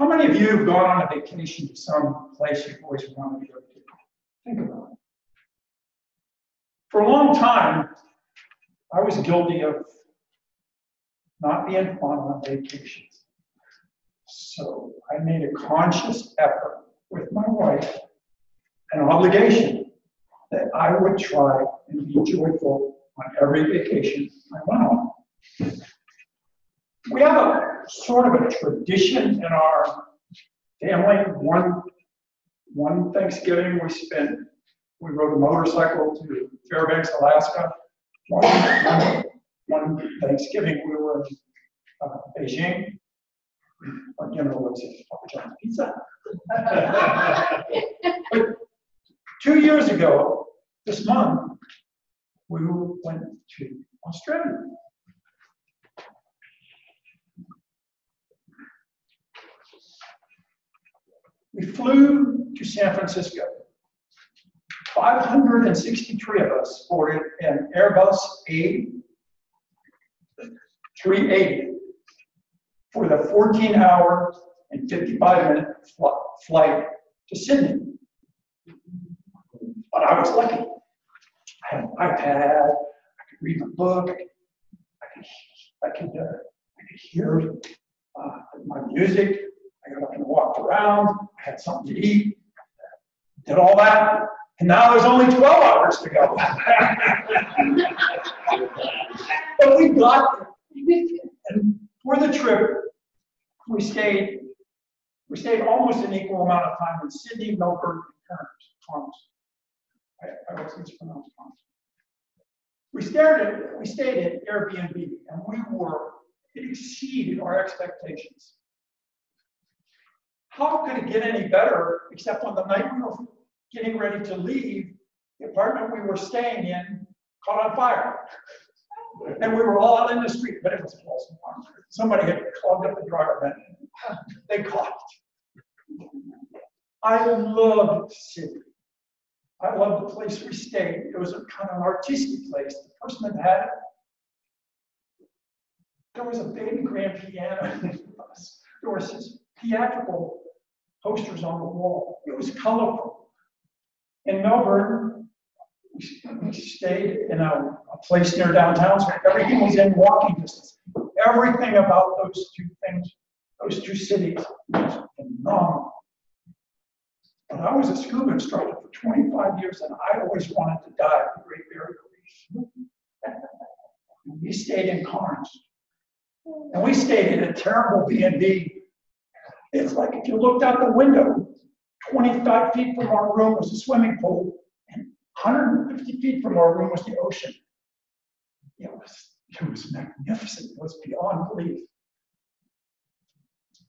How many of you have gone on a vacation to some place you've always wanted to go to? Think about it. For a long time, I was guilty of not being fun on vacations. So I made a conscious effort with my wife, an obligation that I would try and be joyful on every vacation I went on. We have a sort of a tradition in our family. One, one Thanksgiving we spent, we rode a motorcycle to Fairbanks, Alaska. One, one- Thanksgiving we were in uh, Beijing. Our dinner was Papa John's Pizza. But two years ago, this month, we went to Australia. We flew to San Francisco. 563 of us boarded an Airbus A 380 for the 14 hour and 55 minute fl- flight to Sydney. But I was lucky. I had an iPad, I could read my book, I could, I could, uh, I could hear uh, my music. I got up and walked around, I had something to eat, did all that, and now there's only 12 hours to go. but we got there. And for the trip, we stayed, we stayed almost an equal amount of time in Sydney, Melbourne, and Cairns. I, I always mispronounce Cairns. We stayed at, we stayed at Airbnb, and we were, it exceeded our expectations. How could it get any better, except on the night we were getting ready to leave, the apartment we were staying in caught on fire. And we were all out in the street, but it was false alarm. Somebody had clogged up the dryer vent. They caught it. I loved Sydney. I loved the place we stayed. It was a kind of artistic place. The person that had it, there was a baby grand piano in the bus. There was this theatrical posters on the wall. It was colorful. In Melbourne, we stayed in a, a place near downtown, so everything was in walking distance. Everything about those two things, those two cities, was phenomenal. But I was a scuba instructor for 25 years, and I always wanted to die dive the Great Barrier Reef. We stayed in Cairns, and we stayed in a terrible B and B. It's like if you looked out the window, 25 feet from our room was a swimming pool, and 150 feet from our room was the ocean. It was, it was magnificent. It was beyond belief.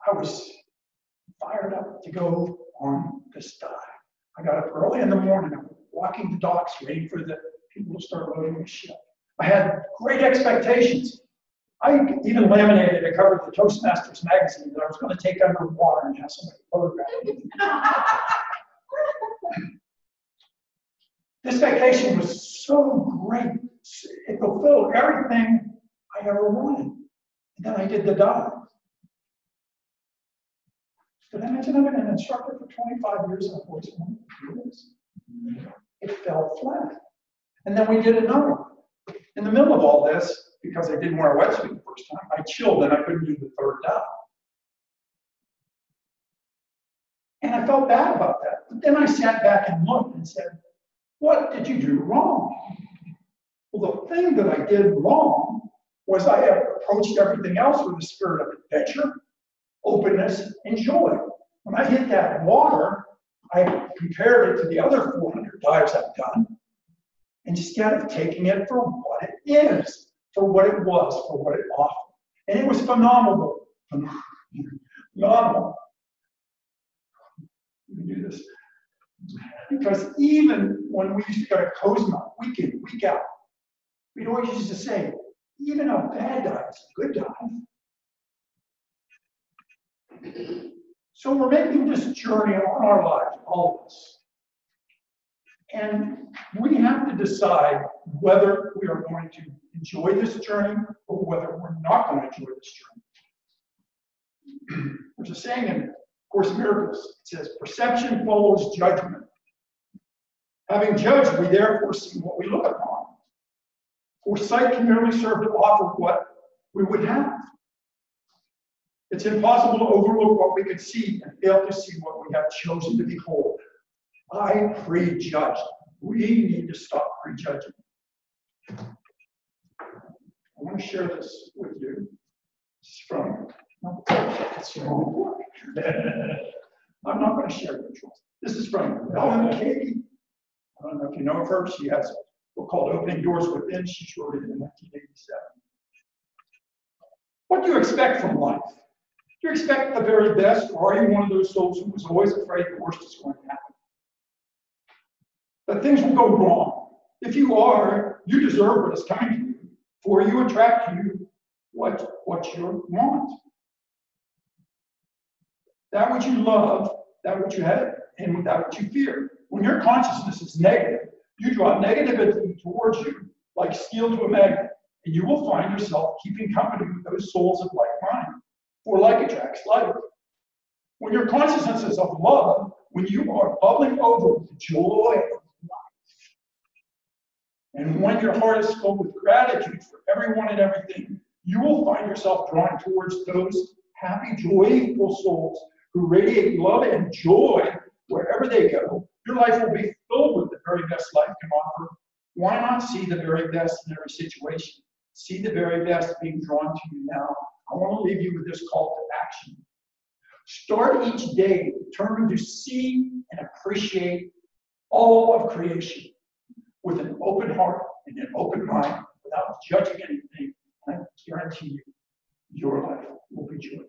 I was fired up to go on this dive. I got up early in the morning, I'm walking the docks, waiting for the people to start loading the ship. I had great expectations. I even laminated a cover of the Toastmasters magazine that I was going to take under water and have somebody photograph me. This vacation was so great. It fulfilled everything I ever wanted. And then I did the dive. Did I mention I've been an instructor for 25 years and I've always wanted to do this? It fell flat. And then we did another one. In the middle of all this, because I didn't wear a wetsuit the first time, I chilled and I couldn't do the third dive. And I felt bad about that. But then I sat back and looked and said, what did you do wrong? Well, the thing that I did wrong was I approached everything else with a spirit of adventure, openness, and joy. When I hit that water, I compared it to the other 400 dives I've done, instead of taking it for what it is, for what it was, for what it offered. And it was phenomenal. Phenomenal. We do this. Because even when we used to go to Cozumel, week in, week out, we'd always used to say, even a bad dive is a good dive. So we're making this journey on our lives, all of us. And we have to decide whether we are going to enjoy this journey or whether we're not going to enjoy this journey. There's a saying in Course in Miracles, it says, perception follows judgment. Having judged, we therefore see what we look upon. For sight can merely serve to offer what we would have. It's impossible to overlook what we could see and fail to see what we have chosen to behold. I prejudged. We need to stop prejudging. I want to share this with you. It's from, it's from I'm not going to share rituals. This is from Eileen Caddy. I don't know if you know of her. She has a book called Opening Doors Within. She wrote it in 1987. What do you expect from life? Do you expect the very best, or are you one of those souls who was always afraid the worst is going to happen? That things will go wrong. If you are, you deserve what is coming to you, for you attract to you what, what you want. That which you love, that which you have, and that which you fear. When your consciousness is negative, you draw negativity towards you like steel to a magnet, and you will find yourself keeping company with those souls of like mind, for like attracts like. When your consciousness is of love, when you are bubbling over with joy and when your heart is filled with gratitude for everyone and everything, you will find yourself drawn towards those happy, joyful souls who radiate love and joy wherever they go. Your life will be filled with the very best life can offer. Why not see the very best in every situation? See the very best being drawn to you now. I want to leave you with this call to action. Start each day determined to see and appreciate all of creation with an open heart and an open mind without judging anything, I guarantee you, your life will be joyful.